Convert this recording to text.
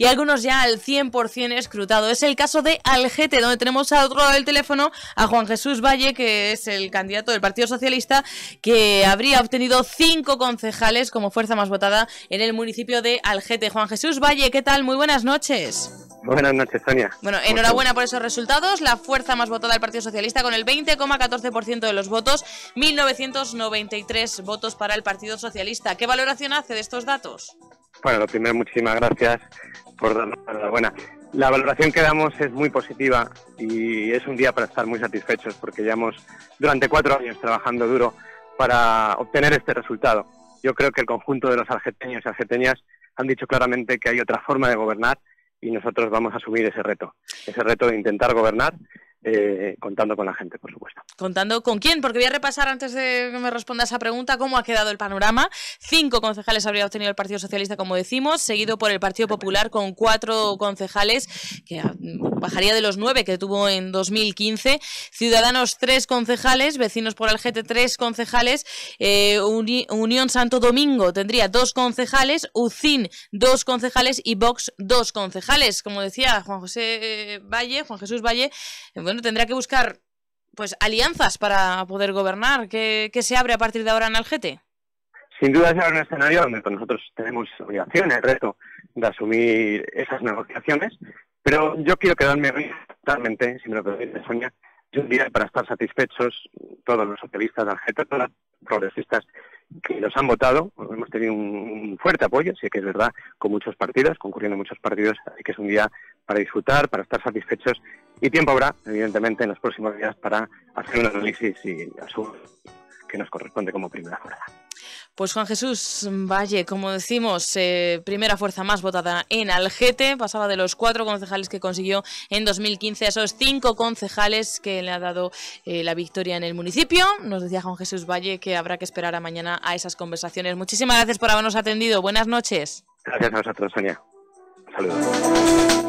y algunos ya al 100% escrutado. Es el caso de Algete, donde tenemos al otro lado del teléfono a Juan Jesús Valle, que es el candidato del Partido Socialista, que habría obtenido cinco concejales como fuerza más votada en el municipio de Algete. Juan Jesús Valle, ¿qué tal? Muy buenas noches. Buenas noches, Sonia. Bueno, enhorabuena por esos resultados. La fuerza más votada del Partido Socialista con el 20,14% de los votos, 1.993 votos para el Partido Socialista. ¿Qué valoración hace de estos datos? Bueno, lo primero, muchísimas gracias por darnos la enhorabuena. La valoración que damos es muy positiva y es un día para estar muy satisfechos porque llevamos durante cuatro años trabajando duro para obtener este resultado. Yo creo que el conjunto de los argeteños y argeteñas han dicho claramente que hay otra forma de gobernar y nosotros vamos a asumir ese reto, ese reto de intentar gobernar eh, contando con la gente, por supuesto. ¿Contando con quién? Porque voy a repasar antes de que me responda esa pregunta cómo ha quedado el panorama. Cinco concejales habría obtenido el Partido Socialista, como decimos, seguido por el Partido Popular con cuatro concejales, que bajaría de los nueve que tuvo en 2015. Ciudadanos, tres concejales. Vecinos por el GT, tres concejales. Eh, Unión Santo Domingo tendría dos concejales. UCIN, dos concejales. Y Vox, dos concejales. Como decía Juan José Valle, Juan Jesús Valle, bueno, tendrá que buscar pues alianzas para poder gobernar. ¿Qué, se abre a partir de ahora en Algete? Sin duda se abre un escenario donde pues, nosotros tenemos obligación, el reto de asumir esas negociaciones, pero yo quiero quedarme totalmente, si me lo permite, Sonia, un día para estar satisfechos todos los socialistas de Algete, todos los progresistas que nos han votado, hemos tenido un, fuerte apoyo, sí que es verdad, con muchos partidos, concurriendo muchos partidos, así que es un día para disfrutar, para estar satisfechos y tiempo habrá, evidentemente, en los próximos días para hacer un análisis y asumir que nos corresponde como primera fuerza. Pues Juan Jesús Valle, como decimos, eh, primera fuerza más votada en Algete, pasaba de los cuatro concejales que consiguió en 2015 a esos cinco concejales que le ha dado eh, la victoria en el municipio. Nos decía Juan Jesús Valle que habrá que esperar a mañana a esas conversaciones. Muchísimas gracias por habernos atendido. Buenas noches. Gracias a vosotros, Sonia. Saludos.